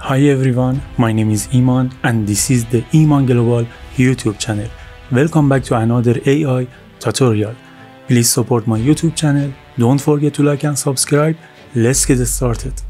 Hi everyone, my name is Iman and this is the Iman Global YouTube channel. Welcome back to another AI tutorial. Please support my YouTube channel. Don't forget to like and subscribe. Let's get started.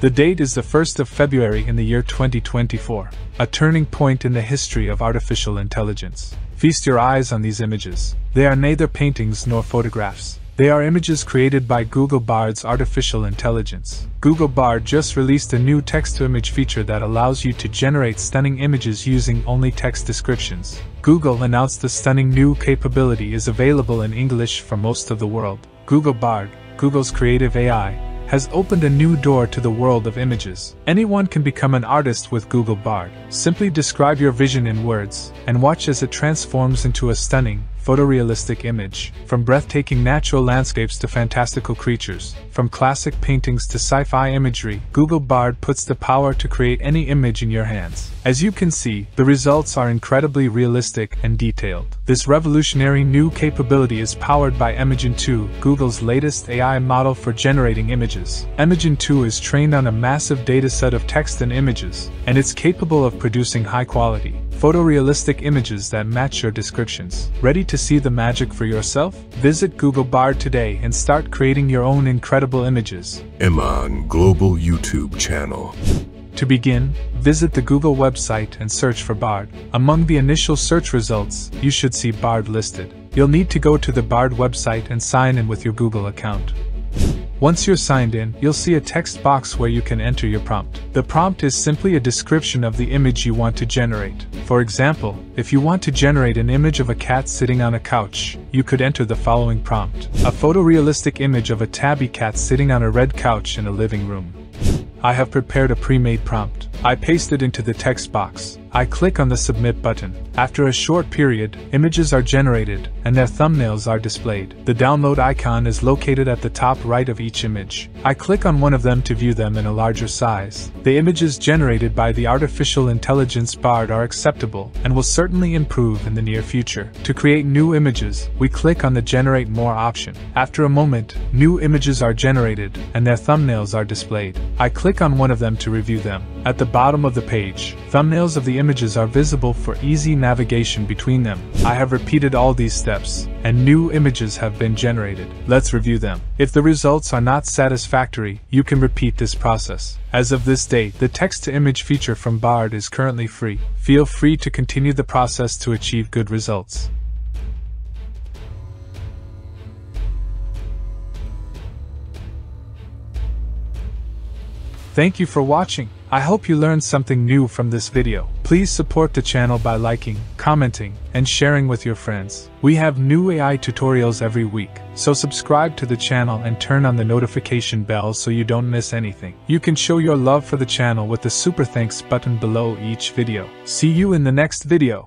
The date is the 1st of February in the year 2024, a turning point in the history of artificial intelligence. Feast your eyes on these images. They are neither paintings nor photographs. They are images created by Google Bard's artificial intelligence. Google Bard just released a new text to image feature that allows you to generate stunning images using only text descriptions. Google announced the stunning new capability is available in English for most of the world. Google Bard, Google's creative AI, has opened a new door to the world of images. Anyone can become an artist with Google Bard. Simply describe your vision in words, and watch as it transforms into a stunning, photorealistic image. From breathtaking natural landscapes to fantastical creatures, from classic paintings to sci fi imagery, Google Bard puts the power to create any image in your hands. As you can see, the results are incredibly realistic and detailed. This revolutionary new capability is powered by Imagen 2, Google's latest AI model for generating images. Imagen 2 is trained on a massive dataset of text and images, and it's capable of producing high quality, photorealistic images that match your descriptions. Ready to see the magic for yourself? Visit Google Bard today and start creating your own incredible images. Iman Global YouTube channel. To begin, visit the Google website and search for Bard. Among the initial search results, you should see Bard listed. You'll need to go to the Bard website and sign in with your Google account. Once you're signed in, you'll see a text box where you can enter your prompt. The prompt is simply a description of the image you want to generate. For example, if you want to generate an image of a cat sitting on a couch, you could enter the following prompt A photorealistic image of a tabby cat sitting on a red couch in a living room. I have prepared a pre made prompt. I paste it into the text box. I click on the Submit button. After a short period, images are generated, and their thumbnails are displayed. The download icon is located at the top right of each image. I click on one of them to view them in a larger size. The images generated by the artificial intelligence Bard are acceptable and will certainly improve in the near future. To create new images, we click on the Generate More option. After a moment, new images are generated, and their thumbnails are displayed. I click on one of them to review them. At the bottom of the page, thumbnails of the images are visible for easy navigation between them. I have repeated all these steps, and new images have been generated. Let's review them. If the results are not satisfactory, you can repeat this process. As of this date, the text to image feature from Bard is currently free. Feel free to continue the process to achieve good results. Thank you for watching. I hope you learned something new from this video. Please support the channel by liking, commenting, and sharing with your friends. We have new AI tutorials every week, so subscribe to the channel and turn on the notification bell so you don't miss anything. You can show your love for the channel with the super thanks button below each video. See you in the next video.